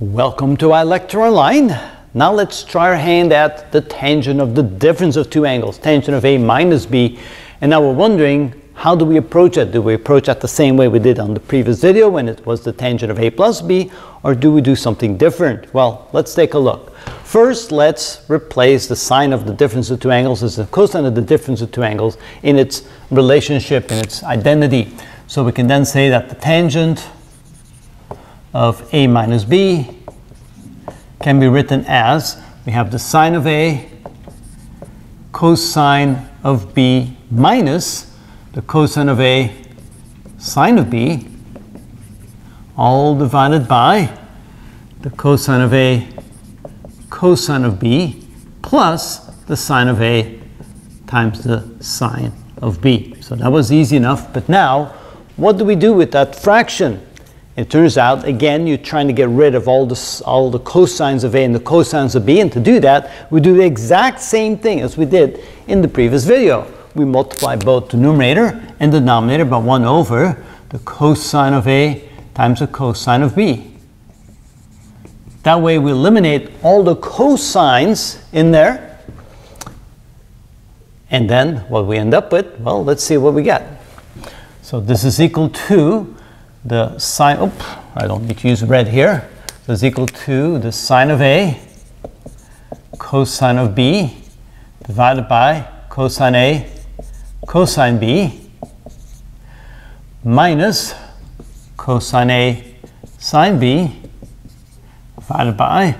Welcome to ilectureonline. Now let's try our hand at the tangent of the difference of two angles, tangent of A minus B. And now we're wondering, how do we approach it? Do we approach it the same way we did on the previous video when it was the tangent of A plus B, or do we do something different? Well, let's take a look. First, let's replace the sine of the difference of two angles as the cosine of the difference of two angles in its relationship, in its identity. So we can then say that the tangent of A minus B can be written as we have the sine of A cosine of B minus the cosine of A sine of B all divided by the cosine of A cosine of B plus the sine of A times the sine of B. So that was easy enough, but now what do we do with that fraction? It turns out, again, you're trying to get rid of all the, all the cosines of A and the cosines of B, and to do that, we do the exact same thing as we did in the previous video. We multiply both the numerator and the denominator by 1 over the cosine of A times the cosine of B. That way we eliminate all the cosines in there. And then what we end up with, well, let's see what we get. So this is equal to the sine, oh, I don't need to use red here. It's equal to the sine of A cosine of B divided by cosine A cosine B minus cosine A sine B divided by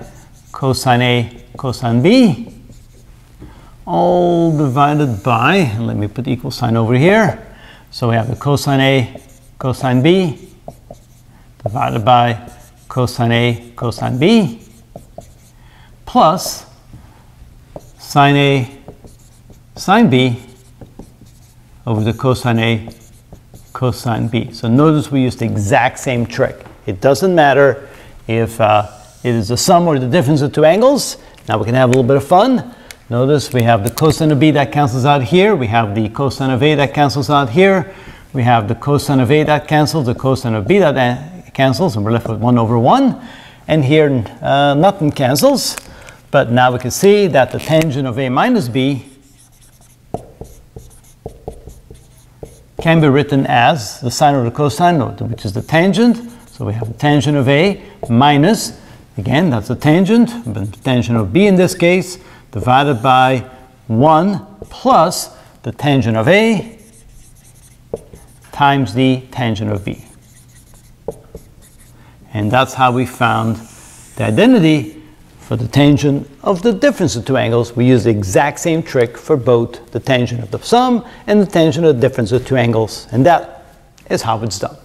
cosine A cosine B all divided by, let me put equal sign over here. So we have the cosine A cosine B divided by cosine A cosine B plus sine A sine B over the cosine A cosine B. So notice we use the exact same trick. It doesn't matter if uh, it is the sum or the difference of two angles. Now we can have a little bit of fun. Notice we have the cosine of B that cancels out here. We have the cosine of A that cancels out here. We have the cosine of A that cancels, the cosine of B that cancels and we're left with 1 over 1. And here uh, nothing cancels, but now we can see that the tangent of a minus b can be written as the sine or the cosine, which is the tangent. So we have the tangent of a minus, again, that's the tangent, but the tangent of b in this case, divided by 1 plus the tangent of a times the tangent of b. And that's how we found the identity for the tangent of the difference of two angles. We use the exact same trick for both the tangent of the sum and the tangent of the difference of two angles. And that is how it's done.